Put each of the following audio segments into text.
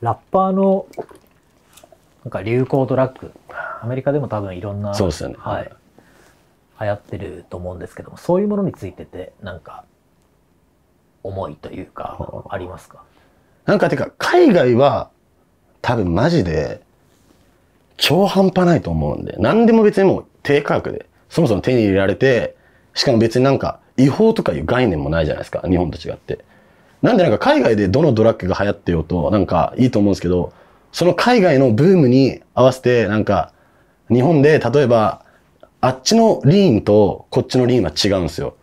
ラッパーのなんか流行ドラッグ。アメリカでも多分いろんなそうですよね。はい、流行ってると思うんですけどもそういうものについててなんか思いというかありますか？なんかてか、海外は多分マジで超半端ないと思うんで、何でも別にもう低価格で、そもそも手に入れられて、しかも別になんか違法とかいう概念もないじゃないですか、日本と違って。なんでなんか海外でどのドラッグが流行ってようと、なんかいいと思うんですけど、その海外のブームに合わせて、なんか日本で例えば、あっちのリーンとこっちのリーンは違うんですよ。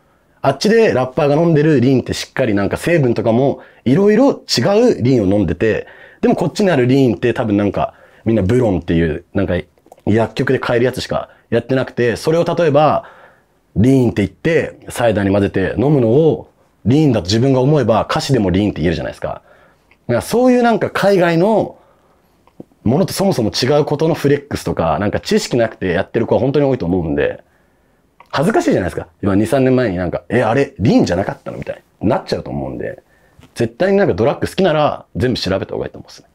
あっちでラッパーが飲んでるリーンってしっかりなんか成分とかもいろいろ違うリーンを飲んでて、でもこっちにあるリーンって多分なんかみんなブロンっていうなんか薬局で買えるやつしかやってなくて、それを例えばリーンって言ってサイダーに混ぜて飲むのをリーンだと自分が思えば歌詞でもリーンって言えるじゃないですか。だからそういうなんか海外のものとそもそも違うことのフレックスとか、なんか知識なくてやってる子は本当に多いと思うんで、恥ずかしいじゃないですか。今2、3年前になんか、え、あれ、リーンじゃなかったのみたいになっちゃうと思うんで、絶対になんかドラッグ好きなら全部調べた方がいいと思うんですね。